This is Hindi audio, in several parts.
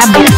sabe.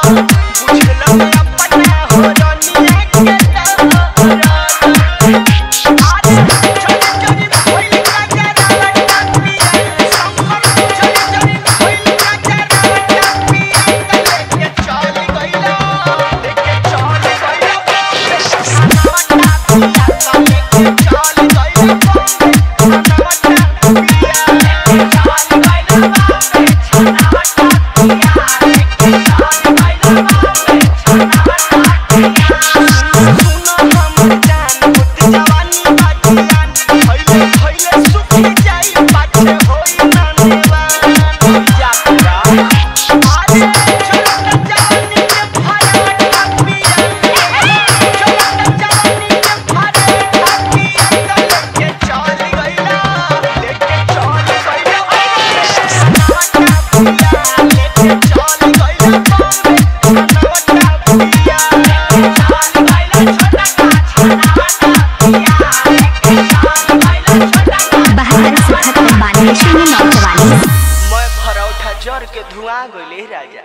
धुआँ गइले राजा